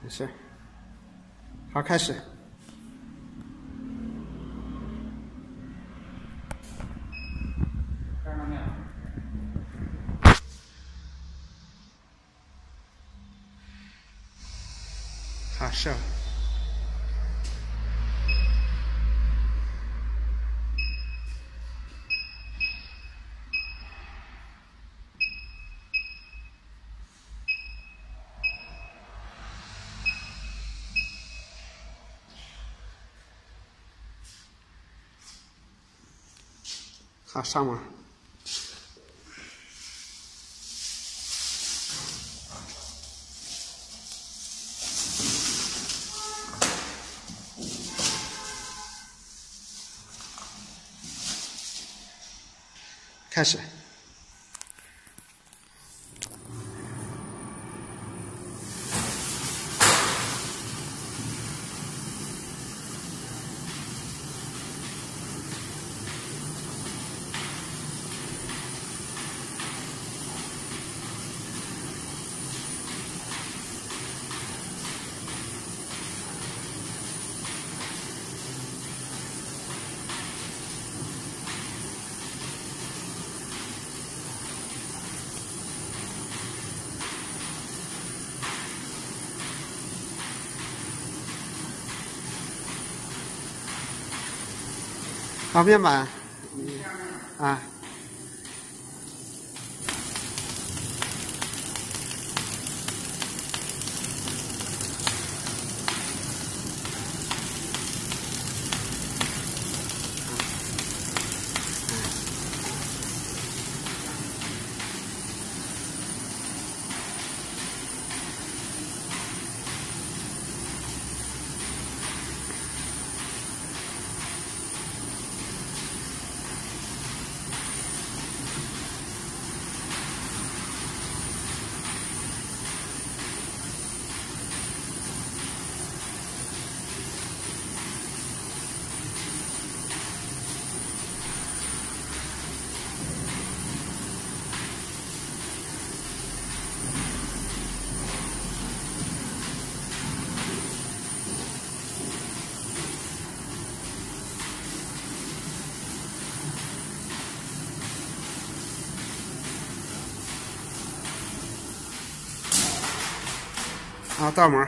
没事。好，开始。好，是。好，上网。开始。好，面板，啊。啊，大门。